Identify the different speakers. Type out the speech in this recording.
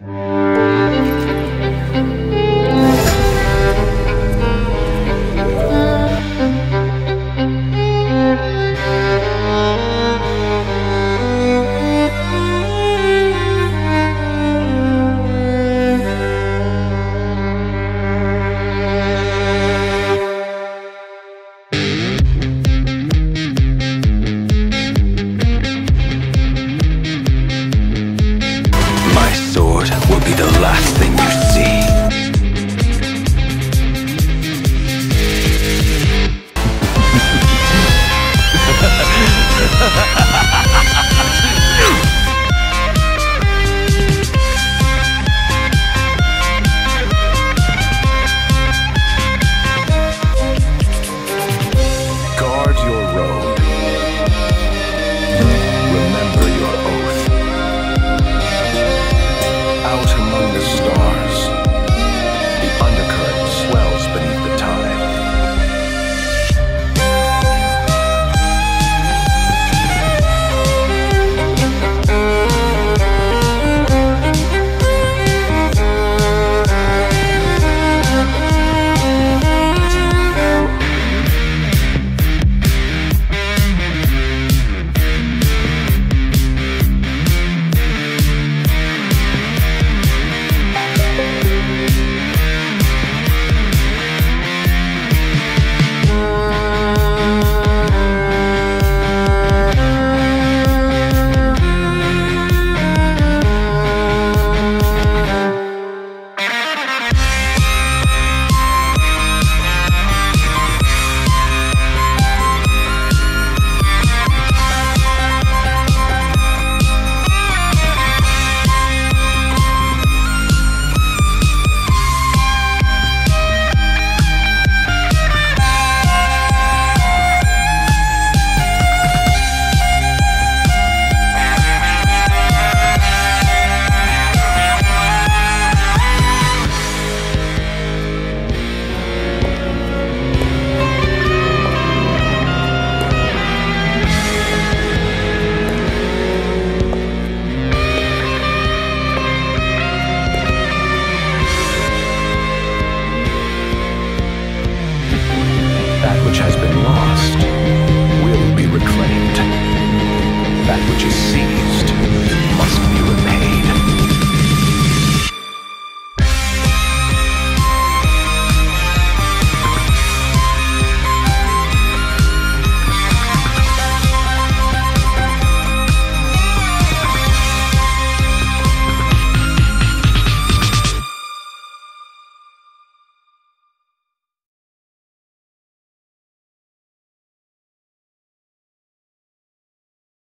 Speaker 1: My last thing you which has been lost will be reclaimed. That which is seized